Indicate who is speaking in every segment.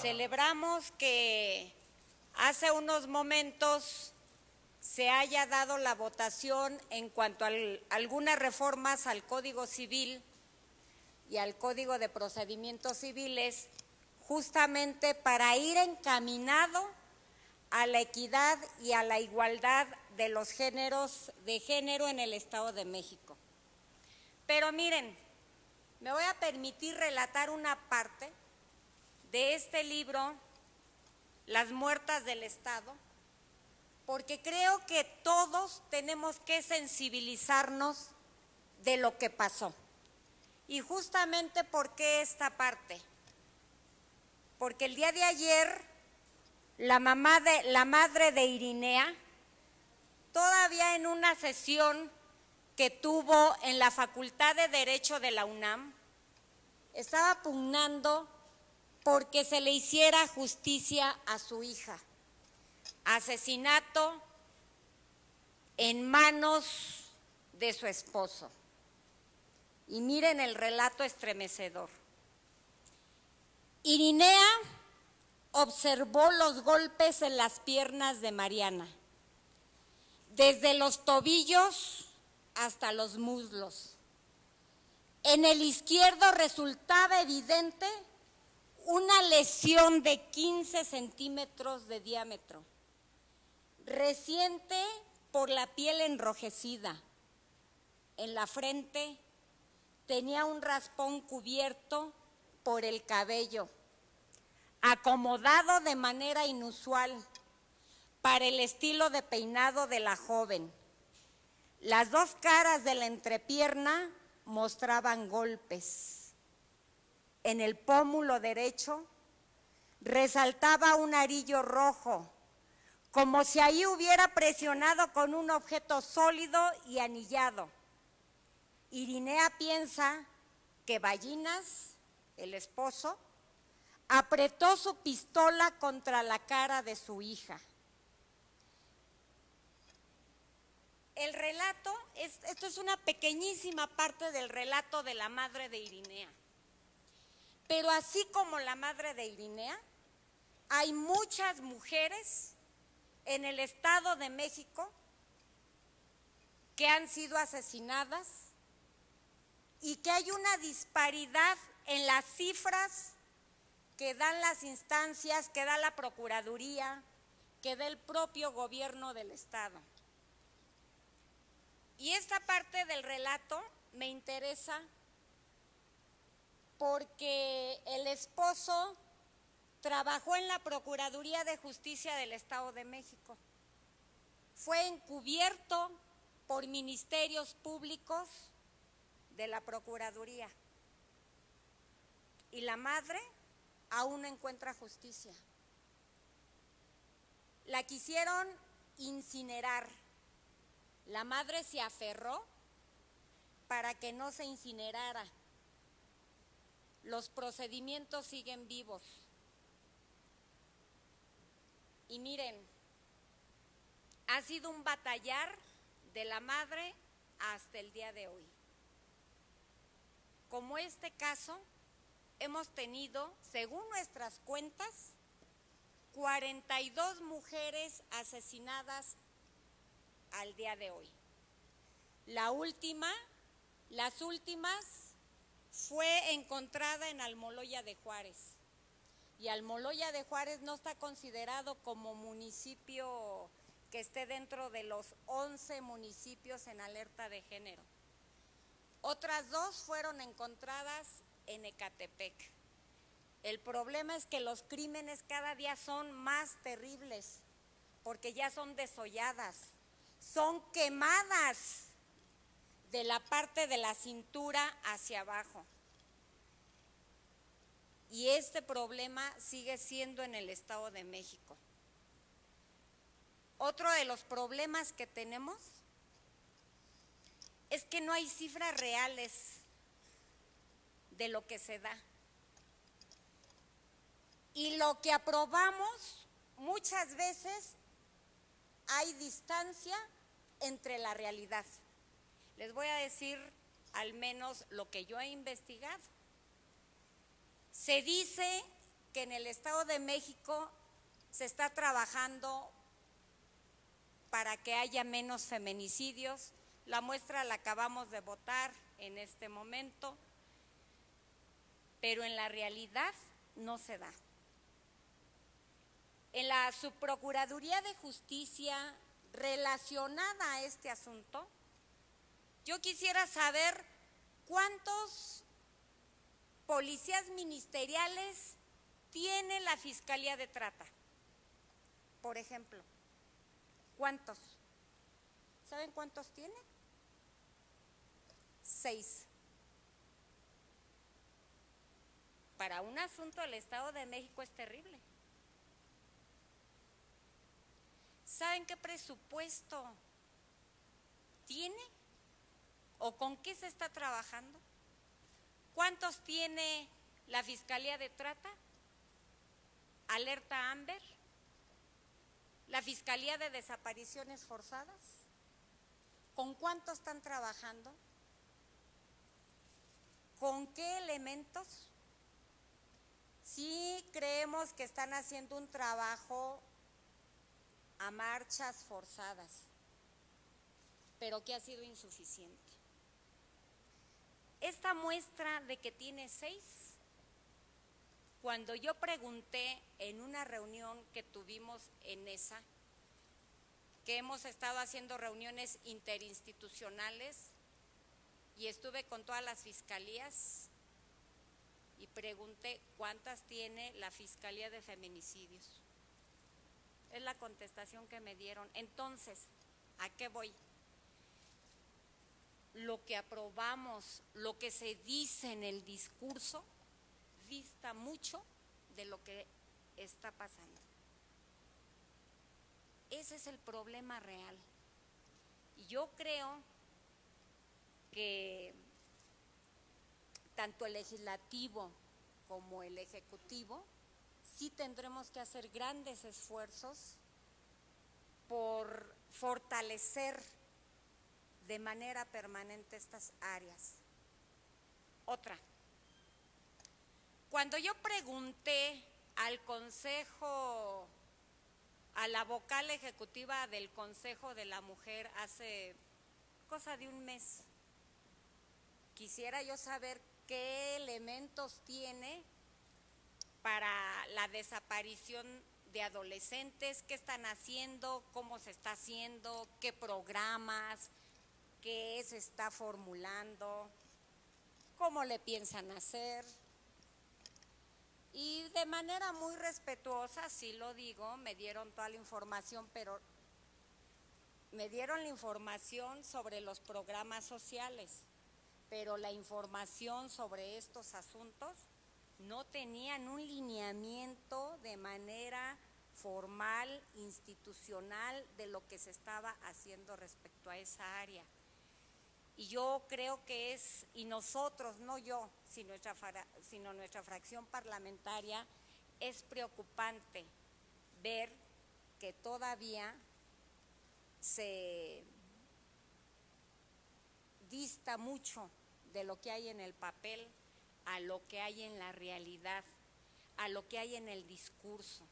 Speaker 1: celebramos que hace unos momentos se haya dado la votación en cuanto a algunas reformas al Código Civil y al Código de Procedimientos Civiles, justamente para ir encaminado a la equidad y a la igualdad de los géneros de género en el Estado de México. Pero miren, me voy a permitir relatar una parte de este libro, Las muertas del Estado, porque creo que todos tenemos que sensibilizarnos de lo que pasó. Y justamente por qué esta parte. Porque el día de ayer la mamá de la madre de Irinea todavía en una sesión que tuvo en la Facultad de Derecho de la UNAM estaba pugnando porque se le hiciera justicia a su hija. Asesinato en manos de su esposo. Y miren el relato estremecedor. Irinea observó los golpes en las piernas de Mariana, desde los tobillos hasta los muslos. En el izquierdo resultaba evidente una lesión de 15 centímetros de diámetro, reciente por la piel enrojecida. En la frente tenía un raspón cubierto por el cabello, acomodado de manera inusual para el estilo de peinado de la joven. Las dos caras de la entrepierna mostraban golpes. En el pómulo derecho resaltaba un arillo rojo, como si ahí hubiera presionado con un objeto sólido y anillado. Irinea piensa que Ballinas, el esposo, apretó su pistola contra la cara de su hija. El relato, esto es una pequeñísima parte del relato de la madre de Irinea. Pero así como la madre de Irinea, hay muchas mujeres en el Estado de México que han sido asesinadas y que hay una disparidad en las cifras que dan las instancias, que da la Procuraduría, que da el propio gobierno del Estado. Y esta parte del relato me interesa porque el esposo trabajó en la Procuraduría de Justicia del Estado de México. Fue encubierto por ministerios públicos de la Procuraduría. Y la madre aún no encuentra justicia. La quisieron incinerar la madre se aferró para que no se incinerara. Los procedimientos siguen vivos. Y miren, ha sido un batallar de la madre hasta el día de hoy. Como este caso, hemos tenido, según nuestras cuentas, 42 mujeres asesinadas al día de hoy. La última, las últimas, fue encontrada en Almoloya de Juárez. Y Almoloya de Juárez no está considerado como municipio que esté dentro de los 11 municipios en alerta de género. Otras dos fueron encontradas en Ecatepec. El problema es que los crímenes cada día son más terribles porque ya son desolladas, son quemadas de la parte de la cintura hacia abajo. Y este problema sigue siendo en el Estado de México. Otro de los problemas que tenemos es que no hay cifras reales de lo que se da. Y lo que aprobamos muchas veces hay distancia entre la realidad. Les voy a decir al menos lo que yo he investigado. Se dice que en el Estado de México se está trabajando para que haya menos feminicidios. La muestra la acabamos de votar en este momento, pero en la realidad no se da. En la Subprocuraduría de Justicia relacionada a este asunto, yo quisiera saber cuántos policías ministeriales tiene la Fiscalía de Trata, por ejemplo. ¿Cuántos? ¿Saben cuántos tiene? Seis. Para un asunto del Estado de México es terrible. ¿Saben qué presupuesto tiene? ¿O con qué se está trabajando? ¿Cuántos tiene la Fiscalía de Trata? ¿Alerta Amber? ¿La Fiscalía de Desapariciones Forzadas? ¿Con cuánto están trabajando? ¿Con qué elementos? Sí creemos que están haciendo un trabajo a marchas forzadas, pero que ha sido insuficiente. Esta muestra de que tiene seis, cuando yo pregunté en una reunión que tuvimos en esa, que hemos estado haciendo reuniones interinstitucionales y estuve con todas las fiscalías y pregunté cuántas tiene la Fiscalía de Feminicidios. Es la contestación que me dieron. Entonces, ¿a qué voy? Lo que aprobamos, lo que se dice en el discurso, dista mucho de lo que está pasando. Ese es el problema real. Y yo creo que tanto el legislativo como el ejecutivo sí tendremos que hacer grandes esfuerzos por fortalecer de manera permanente estas áreas. Otra, cuando yo pregunté al Consejo, a la vocal ejecutiva del Consejo de la Mujer hace cosa de un mes, quisiera yo saber qué elementos tiene para la desaparición de adolescentes, qué están haciendo, cómo se está haciendo, qué programas, qué se está formulando, cómo le piensan hacer. Y de manera muy respetuosa, sí lo digo, me dieron toda la información, pero me dieron la información sobre los programas sociales, pero la información sobre estos asuntos no tenían un lineamiento de manera formal, institucional, de lo que se estaba haciendo respecto a esa área. Y yo creo que es, y nosotros, no yo, sino nuestra, fracción parlamentaria, es preocupante ver que todavía se dista mucho de lo que hay en el papel a lo que hay en la realidad, a lo que hay en el discurso.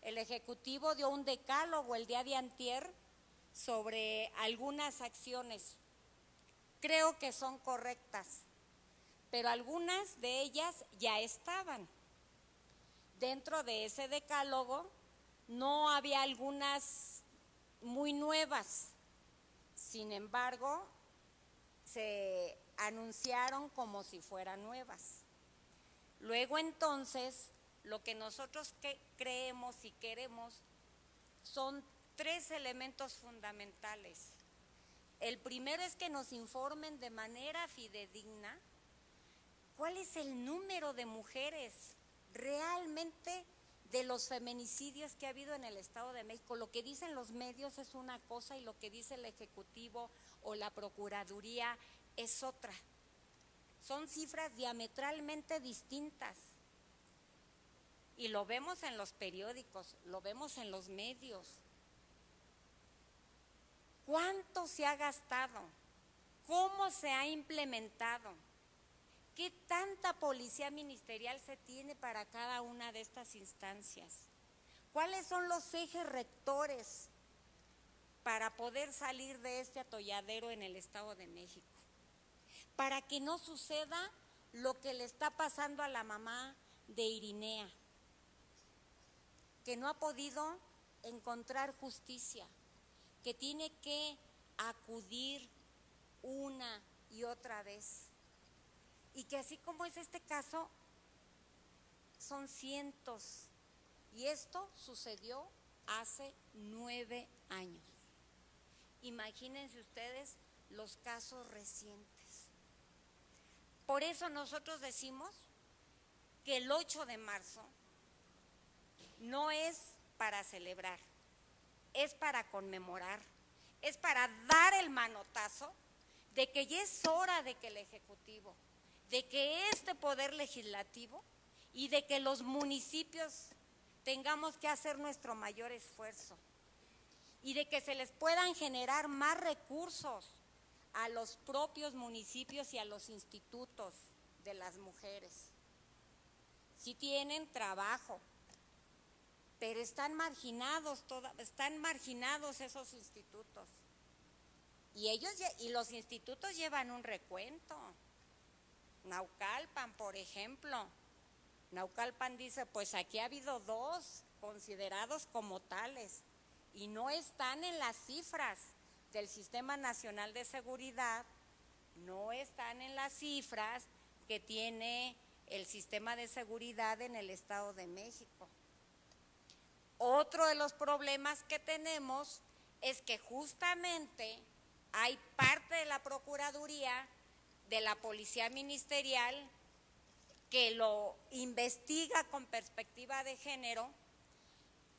Speaker 1: El Ejecutivo dio un decálogo el día de antier sobre algunas acciones creo que son correctas, pero algunas de ellas ya estaban. Dentro de ese decálogo no había algunas muy nuevas, sin embargo, se anunciaron como si fueran nuevas. Luego entonces, lo que nosotros creemos y queremos son tres elementos fundamentales. El primero es que nos informen de manera fidedigna cuál es el número de mujeres realmente de los feminicidios que ha habido en el Estado de México. Lo que dicen los medios es una cosa y lo que dice el Ejecutivo o la Procuraduría es otra. Son cifras diametralmente distintas. Y lo vemos en los periódicos, lo vemos en los medios. ¿Cuánto se ha gastado? ¿Cómo se ha implementado? ¿Qué tanta policía ministerial se tiene para cada una de estas instancias? ¿Cuáles son los ejes rectores para poder salir de este atolladero en el Estado de México? Para que no suceda lo que le está pasando a la mamá de Irinea, que no ha podido encontrar justicia, que tiene que acudir una y otra vez. Y que así como es este caso, son cientos y esto sucedió hace nueve años. Imagínense ustedes los casos recientes. Por eso nosotros decimos que el 8 de marzo no es para celebrar, es para conmemorar, es para dar el manotazo de que ya es hora de que el Ejecutivo, de que este Poder Legislativo y de que los municipios tengamos que hacer nuestro mayor esfuerzo y de que se les puedan generar más recursos a los propios municipios y a los institutos de las mujeres. Si tienen trabajo, pero están marginados, están marginados esos institutos. Y ellos y los institutos llevan un recuento. Naucalpan, por ejemplo, Naucalpan dice, pues aquí ha habido dos considerados como tales y no están en las cifras del Sistema Nacional de Seguridad, no están en las cifras que tiene el sistema de seguridad en el Estado de México. Otro de los problemas que tenemos es que justamente hay parte de la Procuraduría, de la Policía Ministerial, que lo investiga con perspectiva de género,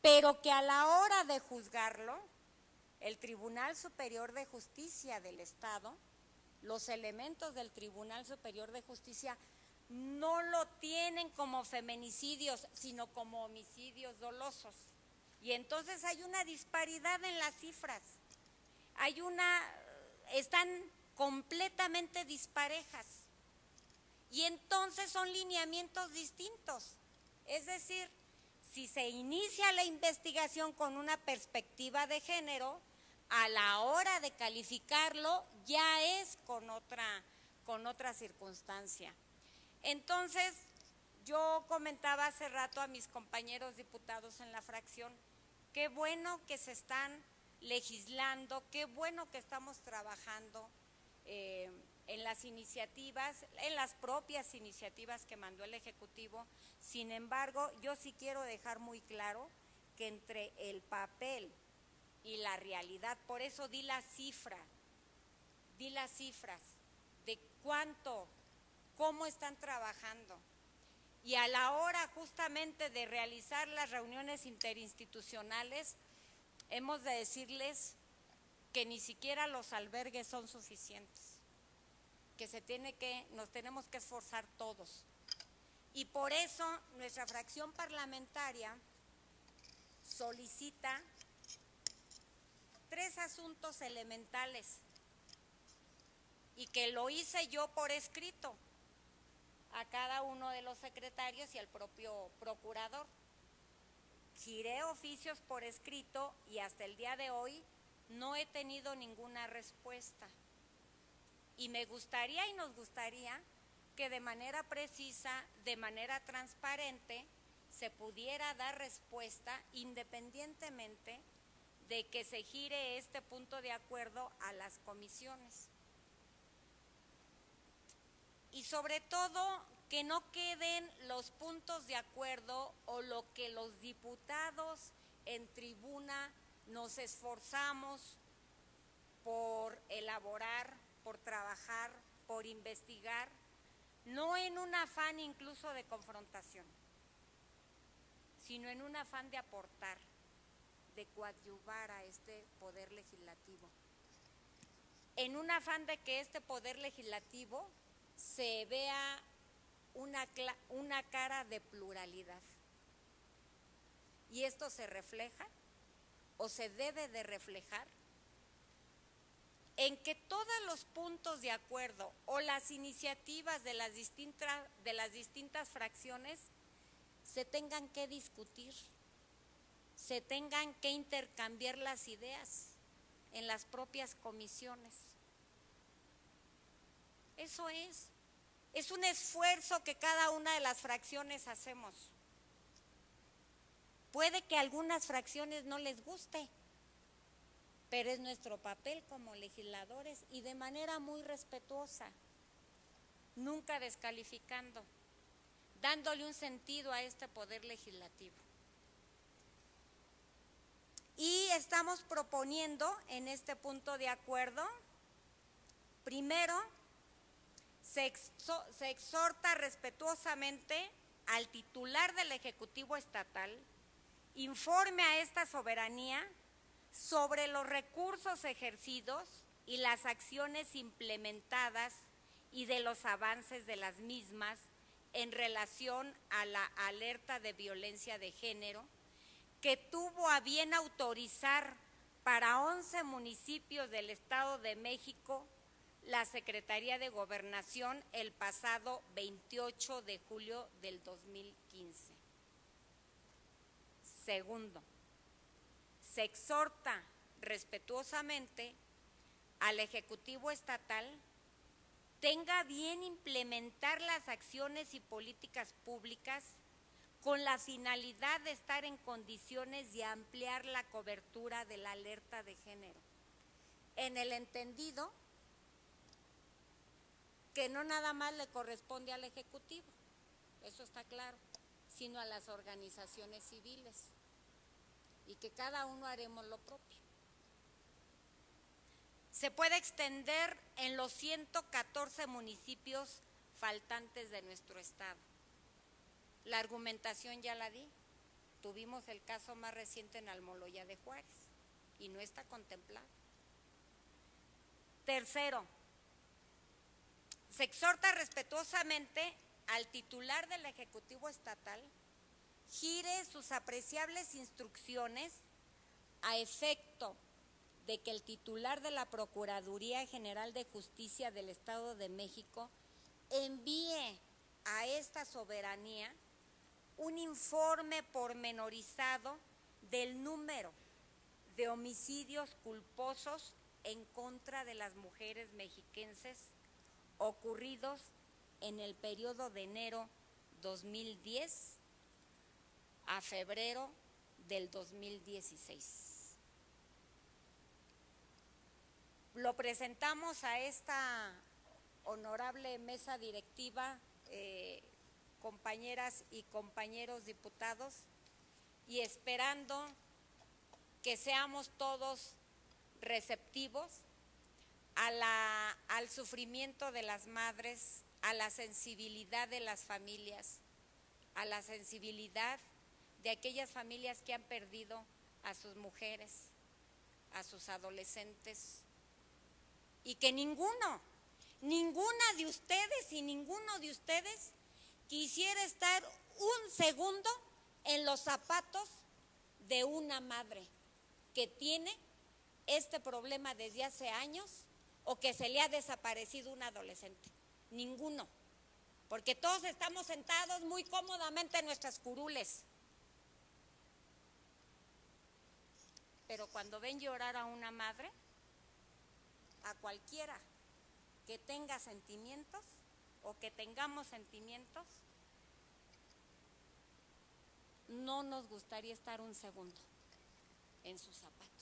Speaker 1: pero que a la hora de juzgarlo, el Tribunal Superior de Justicia del Estado, los elementos del Tribunal Superior de Justicia no lo tienen como feminicidios, sino como homicidios dolosos. Y entonces hay una disparidad en las cifras. Hay una, están completamente disparejas. Y entonces son lineamientos distintos. Es decir, si se inicia la investigación con una perspectiva de género, a la hora de calificarlo ya es con otra, con otra circunstancia. Entonces, yo comentaba hace rato a mis compañeros diputados en la fracción, qué bueno que se están legislando, qué bueno que estamos trabajando. Eh, en las iniciativas, en las propias iniciativas que mandó el Ejecutivo. Sin embargo, yo sí quiero dejar muy claro que entre el papel y la realidad, por eso di la cifra, di las cifras de cuánto, cómo están trabajando. Y a la hora justamente de realizar las reuniones interinstitucionales, hemos de decirles que ni siquiera los albergues son suficientes que se tiene que, nos tenemos que esforzar todos. Y por eso nuestra fracción parlamentaria solicita tres asuntos elementales y que lo hice yo por escrito a cada uno de los secretarios y al propio procurador. Giré oficios por escrito y hasta el día de hoy no he tenido ninguna respuesta. Y me gustaría y nos gustaría que de manera precisa, de manera transparente, se pudiera dar respuesta independientemente de que se gire este punto de acuerdo a las comisiones. Y sobre todo que no queden los puntos de acuerdo o lo que los diputados en tribuna nos esforzamos por elaborar por trabajar, por investigar, no en un afán incluso de confrontación, sino en un afán de aportar, de coadyuvar a este poder legislativo, en un afán de que este poder legislativo se vea una, una cara de pluralidad. Y esto se refleja o se debe de reflejar en que todos los puntos de acuerdo o las iniciativas de las distintas, de las distintas fracciones se tengan que discutir, se tengan que intercambiar las ideas en las propias comisiones. Eso es. Es un esfuerzo que cada una de las fracciones hacemos. Puede que a algunas fracciones no les guste, pero es nuestro papel como legisladores y de manera muy respetuosa, nunca descalificando, dándole un sentido a este poder legislativo. Y estamos proponiendo en este punto de acuerdo, primero, se, exhorta respetuosamente al titular del Ejecutivo Estatal, informe a esta soberanía sobre los recursos ejercidos y las acciones implementadas y de los avances de las mismas en relación a la alerta de violencia de género que tuvo a bien autorizar para 11 municipios del Estado de México la Secretaría de Gobernación el pasado 28 de julio del 2015. Segundo, se exhorta respetuosamente al Ejecutivo Estatal tenga bien implementar las acciones y políticas públicas con la finalidad de estar en condiciones de ampliar la cobertura de la alerta de género. En el entendido que no nada más le corresponde al Ejecutivo, eso está claro, sino a las organizaciones civiles y que cada uno haremos lo propio. Se puede extender en los 114 municipios faltantes de nuestro estado. La argumentación ya la di. Tuvimos el caso más reciente en Almoloya de Juárez y no está contemplado. Tercero, se exhorta respetuosamente al titular del Ejecutivo Estatal gire sus apreciables instrucciones a efecto de que el titular de la Procuraduría General de Justicia del Estado de México envíe a esta soberanía un informe pormenorizado del número de homicidios culposos en contra de las mujeres mexiquenses ocurridos en el periodo de enero 2010 a febrero del 2016. Lo presentamos a esta honorable mesa directiva, eh, compañeras y compañeros diputados, y esperando que seamos todos receptivos a la, al sufrimiento de las madres, a la sensibilidad de las familias, a la sensibilidad de aquellas familias que han perdido a sus mujeres, a sus adolescentes, y que ninguno, ninguna de ustedes y ninguno de ustedes quisiera estar un segundo en los zapatos de una madre que tiene este problema desde hace años o que se le ha desaparecido un adolescente. Ninguno. Porque todos estamos sentados muy cómodamente en nuestras curules. Pero cuando ven llorar a una madre, a cualquiera que tenga sentimientos o que tengamos sentimientos, no nos gustaría estar un segundo en sus zapatos.